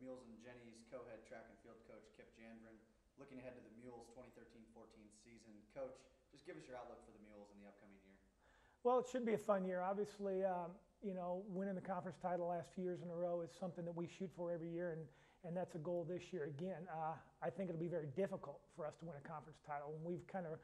Mules and Jennies co-head track and field coach Kip Janvrin. Looking ahead to the Mules 2013-14 season, coach, just give us your outlook for the Mules in the upcoming year. Well, it should be a fun year. Obviously, um, you know, winning the conference title last few years in a row is something that we shoot for every year, and, and that's a goal this year again. Uh, I think it'll be very difficult for us to win a conference title. And we've kind of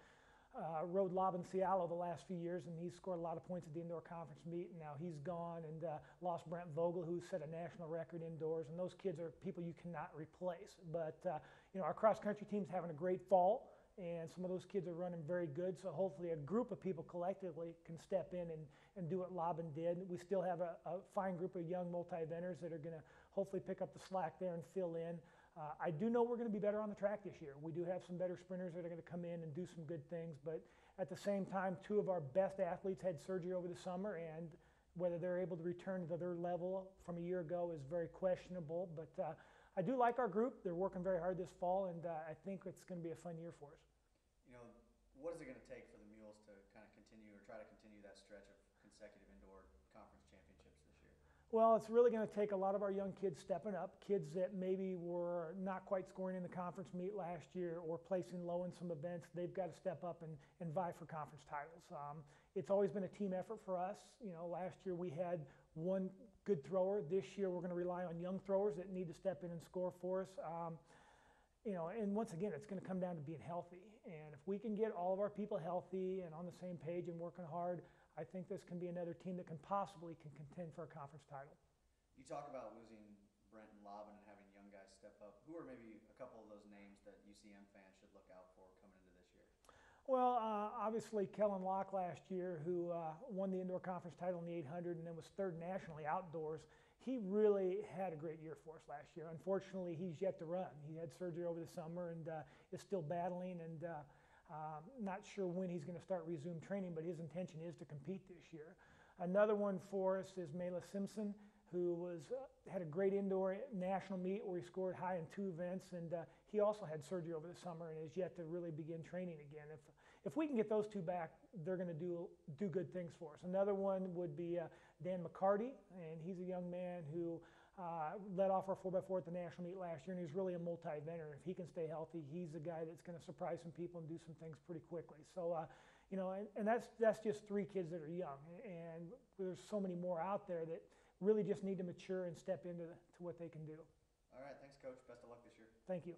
uh, rode Lob and Cialo the last few years, and he scored a lot of points at the indoor conference meet. And now he's gone, and uh, lost Brent Vogel, who set a national record indoors. And those kids are people you cannot replace. But uh, you know, our cross country team's having a great fall and some of those kids are running very good. So hopefully, a group of people collectively can step in and, and do what Lobbin did. We still have a, a fine group of young multi-eventers that are going to hopefully pick up the slack there and fill in. Uh, I do know we're going to be better on the track this year. We do have some better sprinters that are going to come in and do some good things. But at the same time, two of our best athletes had surgery over the summer, and whether they're able to return to their level from a year ago is very questionable. But uh, I do like our group. They're working very hard this fall, and uh, I think it's going to be a fun year for us. You know, what is it going to take for the Mules to kind of continue or try to continue that stretch of consecutive indoor conference? Well, it's really going to take a lot of our young kids stepping up, kids that maybe were not quite scoring in the conference meet last year or placing low in some events. They've got to step up and, and vie for conference titles. Um, it's always been a team effort for us. You know, last year we had one good thrower. This year we're going to rely on young throwers that need to step in and score for us. Um, you know, and once again, it's going to come down to being healthy. And if we can get all of our people healthy and on the same page and working hard, I think this can be another team that can possibly can contend for a conference title. You talk about losing Brent and Lobbin and having young guys step up. Who are maybe a couple of those names that UCM fans should look out for coming into this year? Well, uh, obviously, Kellen Locke last year, who uh, won the indoor conference title in the 800 and then was third nationally outdoors, he really had a great year for us last year. Unfortunately, he's yet to run. He had surgery over the summer and uh, is still battling and uh, um, not sure when he's going to start resume training, but his intention is to compete this year. Another one for us is Mela Simpson who was uh, had a great indoor national meet where he scored high in two events, and uh, he also had surgery over the summer and is yet to really begin training again. If if we can get those two back, they're going to do do good things for us. Another one would be uh, Dan McCarty, and he's a young man who. Uh, led off our 4x4 at the national meet last year, and he's really a multi-eventer. If he can stay healthy, he's a guy that's going to surprise some people and do some things pretty quickly. So, uh, you know, and, and that's that's just three kids that are young, and there's so many more out there that really just need to mature and step into to what they can do. All right, thanks, Coach. Best of luck this year. Thank you.